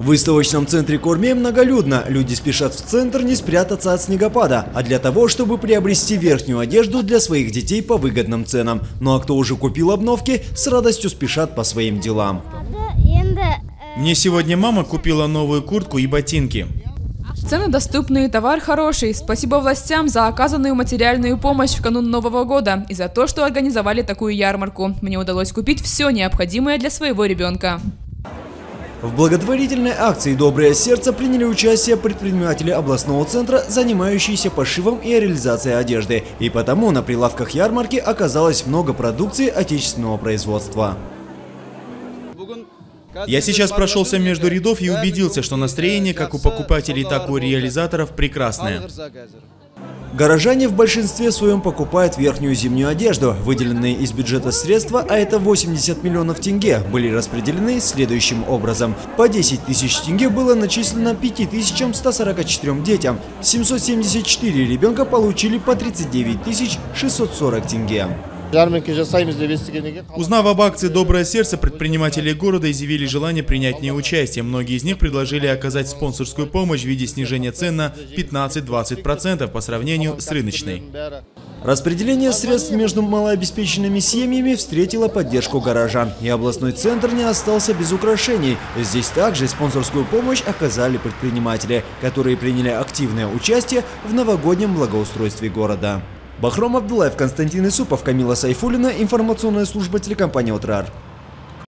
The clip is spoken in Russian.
В выставочном центре Кормей многолюдно. Люди спешат в центр не спрятаться от снегопада, а для того, чтобы приобрести верхнюю одежду для своих детей по выгодным ценам. Ну а кто уже купил обновки, с радостью спешат по своим делам. Мне сегодня мама купила новую куртку и ботинки. Цены доступные, товар хороший. Спасибо властям за оказанную материальную помощь в канун Нового года и за то, что организовали такую ярмарку. Мне удалось купить все необходимое для своего ребенка. В благотворительной акции «Доброе сердце» приняли участие предприниматели областного центра, занимающиеся пошивом и реализацией одежды. И потому на прилавках ярмарки оказалось много продукции отечественного производства. Я сейчас прошелся между рядов и убедился, что настроение как у покупателей, так и у реализаторов прекрасное. Горожане в большинстве своем покупают верхнюю зимнюю одежду. Выделенные из бюджета средства, а это 80 миллионов тенге, были распределены следующим образом. По 10 тысяч тенге было начислено 5144 детям. 774 ребенка получили по 39 640 тенге. Узнав об акции «Доброе сердце», предприниматели города изъявили желание принять в ней участие. Многие из них предложили оказать спонсорскую помощь в виде снижения цен на 15-20% по сравнению с рыночной. Распределение средств между малообеспеченными семьями встретило поддержку горожан. И областной центр не остался без украшений. Здесь также спонсорскую помощь оказали предприниматели, которые приняли активное участие в новогоднем благоустройстве города. Бахром Абдулаев, Константин Исупов, Камила Сайфулина, информационная служба телекомпании «Отрар».